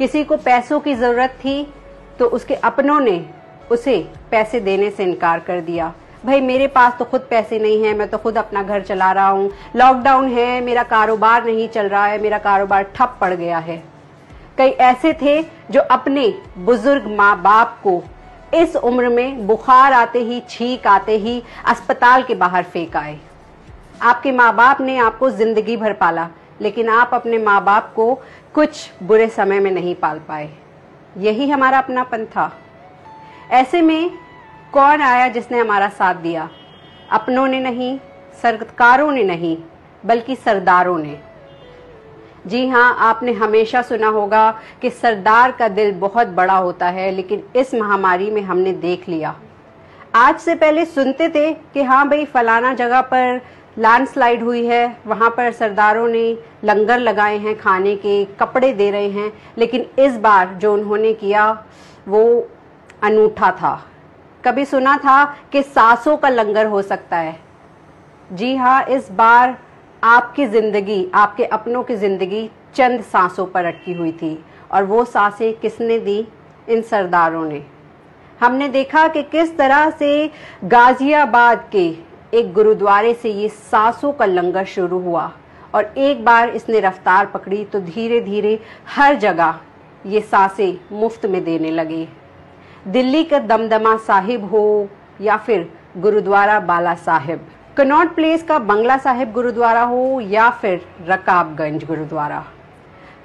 किसी को पैसों की ज़रूरत थी तो उसके अपनों ने उसे पैसे देने से इनकार कर दिया। भाई, मेरे पास तो खुद पैसे नहीं है, मैं तो खुद अपना घर चला रहा हूँ। लॉकडाउन है, मेरा कारोबार नहीं चल रहा है, मेरा कारोबार ठप पड़ गया है। कई ऐसे थे जो अपने बुज़ुर्ग माँ बाप को इस उम्र में बुखार आते ही, छींक आते ही अस्पताल के बाहर फेंक आए। आपके माँ बाप ने आपको ज़िंदगी भर पाला। लेकिन आप अपने माँ बाप को कुछ बुरे समय में नहीं पाल पाए। यही हमारा अपनापन था। ऐसे में कौन आया जिसने हमारा साथ दिया? अपनों ने नहीं, सरकारों ने नहीं, बल्कि सरदारों ने। जी हाँ आपने हमेशा सुना होगा कि सरदार का दिल बहुत बड़ा होता है, लेकिन इस महामारी में हमने देख लिया। आज से पहले सुनते थे कि हाँ भाई, फलाना जगह पर लैंडस्लाइड हुई है। वहाँ पर सरदारों ने लंगर लगाए हैं, खाने के कपड़े दे रहे हैं, लेकिन इस बार जो उन्होंने किया, वो अनूठा था। कभी सुना था कि सासों का लंगर हो सकता है? जी हाँ इस बार आपकी ज़िंदगी, आपके अपनों की ज़िंदगी चंद सांसों पर अटकी हुई थी, और वो साँसें किसने दी? इन सरदारों ने। हमने देखा कि किस तरह से गाजियाबाद के एक गुरुद्वारे से ये सांसों का लंगर शुरू हुआ और एक बार इसने रफ्तार पकड़ी तो धीरे धीरे हर जगह ये साँसें मुफ़्त में देने लगे। दिल्ली का दमदमा साहिब हो या फिर गुरुद्वारा बाला साहिब। कनॉट प्लेस का बंगला साहिब गुरुद्वारा हो या फिर रकाबगंज गुरुद्वारा।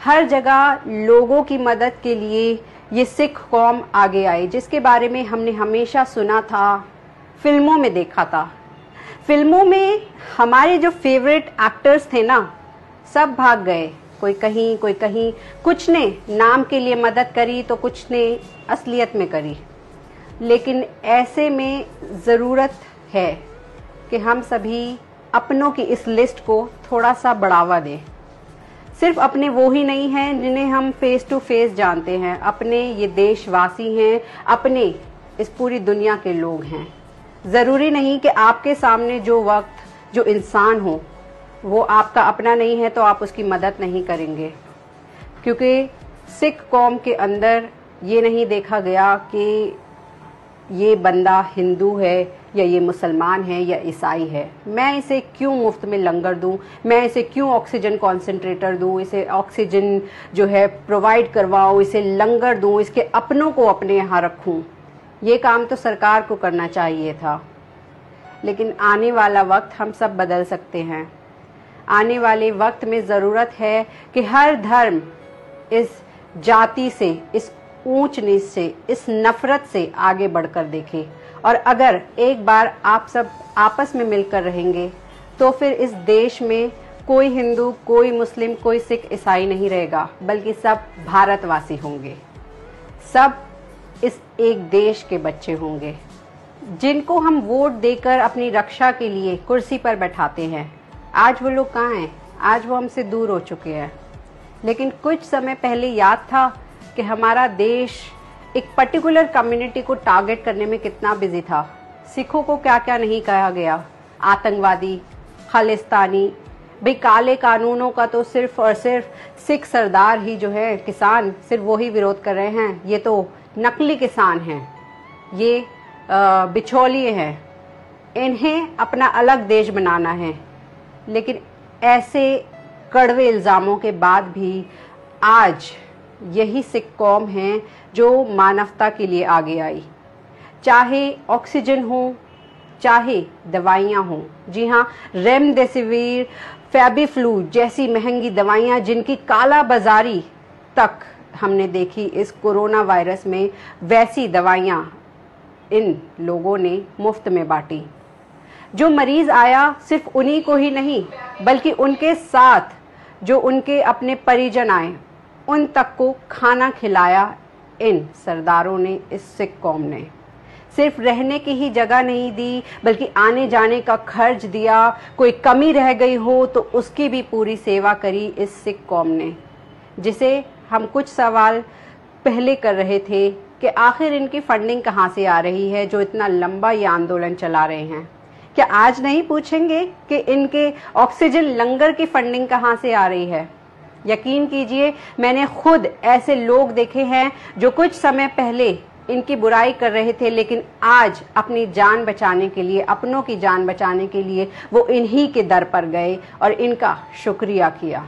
हर जगह लोगों की मदद के लिए ये सिख कौम आगे आई, जिसके बारे में हमने हमेशा सुना था, फ़िल्मों में देखा था। फ़िल्मों में हमारे जो फेवरेट एक्टर्स थे ना, सब भाग गए। कोई कहीं कोई कहीं। कुछ ने नाम के लिए मदद करी तो कुछ ने असलियत में करी। लेकिन ऐसे में ज़रूरत है कि हम सभी अपनों की इस लिस्ट को थोड़ा सा बढ़ावा दें। सिर्फ़ अपने वो ही नहीं हैं जिन्हें हम फेस टू फेस जानते हैं। अपने ये देशवासी हैं, अपने इस पूरी दुनिया के लोग हैं। ज़रूरी नहीं कि आपके सामने जो वक्त, जो इंसान हो, वो आपका अपना नहीं है तो आप उसकी मदद नहीं करेंगे। क्योंकि सिख कौम के अंदर ये नहीं देखा गया कि ये बंदा हिंदू है, या ये मुसलमान है, या ईसाई है। मैं इसे क्यों मुफ़्त में लंगर दूँ? मैं इसे क्यों ऑक्सीजन कॉन्सेंट्रेटर दूँ? इसे ऑक्सीजन जो है प्रोवाइड करवाऊं? इसे लंगर दूँ? इसके अपनों को अपने यहाँ रखूँ? ये काम तो सरकार को करना चाहिए था। लेकिन आने वाला वक्त हम सब बदल सकते हैं। आने वाले वक्त में ज़रूरत है कि हर धर्म इस जाति से, इस ऊंच नीच से, इस नफरत से आगे बढ़कर देखे। और अगर एक बार आप सब आपस में मिलकर रहेंगे तो फिर इस देश में कोई हिंदू, कोई मुस्लिम, कोई सिख ईसाई नहीं रहेगा, बल्कि सब भारतवासी होंगे। सब इस एक देश के बच्चे होंगे, जिनको हम वोट देकर अपनी रक्षा के लिए कुर्सी पर बैठाते हैं। आज वो लोग कहाँ हैं? आज वो हमसे दूर हो चुके हैं। लेकिन कुछ समय पहले याद था कि हमारा देश एक पर्टिकुलर कम्युनिटी को टारगेट करने में कितना बिज़ी था। सिखों को क्या क्या नहीं कहा गया? आतंकवादी, खालिस्तानी भाई, काले कानूनों का तो सिर्फ़ और सिर्फ़ सिख सरदार ही जो है, किसान, सिर्फ़ वो ही विरोध कर रहे हैं। ये तो नकली किसान हैं। ये बिछौलिए हैं। इन्हें अपना अलग देश बनाना है। लेकिन ऐसे कड़वे इल्ज़ामों के बाद भी आज यही सिख कौम है जो मानवता के लिए आगे आई। चाहे ऑक्सीजन हो, चाहे दवाइयाँ हों। जी हाँ रेमडेसिविर फेबीफ्लू जैसी महँगी दवाइयाँ जिनकी काला बाजारी तक हमने देखी इस कोरोना वायरस में, वैसी दवाइयाँ इन लोगों ने मुफ़्त में बांटी। जो मरीज़ आया सिर्फ़ उन्हीं को ही नहीं, बल्कि उनके साथ जो उनके अपने परिजन आए, उन तक को खाना खिलाया इन सरदारों ने, इस सिख कौम ने। सिर्फ़ रहने की ही जगह नहीं दी, बल्कि आने जाने का खर्च दिया। कोई कमी रह गई हो तो उसकी भी पूरी सेवा करी इस सिख कौम ने, जिसे हम कुछ सवाल पहले कर रहे थे कि आखिर इनकी फंडिंग कहाँ से आ रही है, जो इतना लंबा ये आंदोलन चला रहे हैं। क्या आज नहीं पूछेंगे कि इनके ऑक्सीजन लंगर की फंडिंग कहाँ से आ रही है? यकीन कीजिए, मैंने खुद ऐसे लोग देखे हैं जो कुछ समय पहले इनकी बुराई कर रहे थे, लेकिन आज अपनी जान बचाने के लिए, अपनों की जान बचाने के लिए वो इन्हीं के दर पर गए और इनका शुक्रिया किया।